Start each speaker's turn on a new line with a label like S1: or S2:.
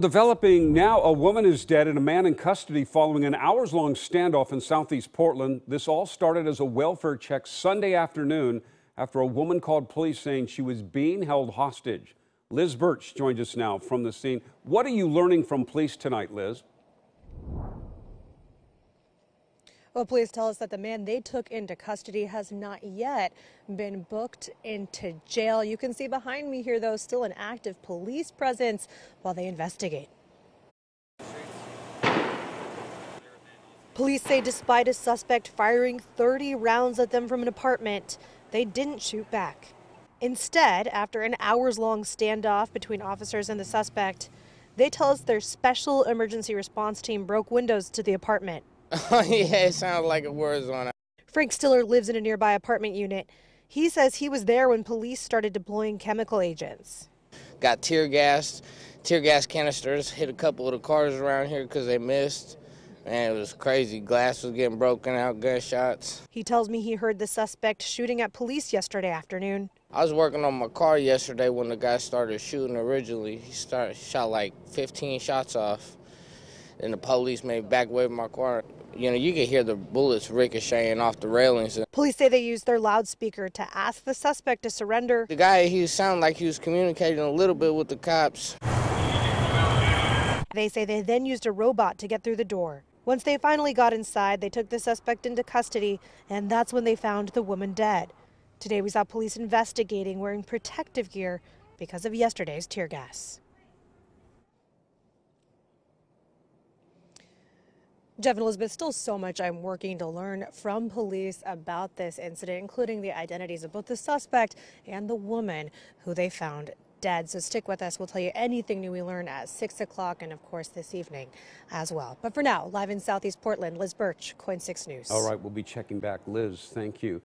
S1: Developing now, a woman is dead and a man in custody following an hours long standoff in southeast Portland. This all started as a welfare check Sunday afternoon after a woman called police saying she was being held hostage. Liz Birch joins us now from the scene. What are you learning from police tonight, Liz?
S2: Well, police tell us that the man they took into custody has not yet been booked into jail. You can see behind me here, though, still an active police presence while they investigate. Police say despite a suspect firing 30 rounds at them from an apartment, they didn't shoot back. Instead, after an hours long standoff between officers and the suspect, they tell us their special emergency response team broke windows to the apartment.
S3: Oh, yeah, it sounds like a war zone.
S2: Frank Stiller lives in a nearby apartment unit. He says he was there when police started deploying chemical agents.
S3: Got tear gas, tear gas canisters, hit a couple of the cars around here because they missed. Man, it was crazy. Glass was getting broken out, gunshots.
S2: He tells me he heard the suspect shooting at police yesterday afternoon.
S3: I was working on my car yesterday when the guy started shooting originally. He started shot like 15 shots off. And the police may back away from my car. You know, you could hear the bullets ricocheting off the railings.
S2: Police say they used their loudspeaker to ask the suspect to surrender.
S3: The guy, he sounded like he was communicating a little bit with the cops.
S2: They say they then used a robot to get through the door. Once they finally got inside, they took the suspect into custody, and that's when they found the woman dead. Today, we saw police investigating wearing protective gear because of yesterday's tear gas. Jeff and Elizabeth, still so much I'm working to learn from police about this incident, including the identities of both the suspect and the woman who they found dead. So stick with us. We'll tell you anything new we learn at 6 o'clock and, of course, this evening as well. But for now, live in Southeast Portland, Liz Birch, KOIN 6 News.
S1: All right, we'll be checking back. Liz, thank you.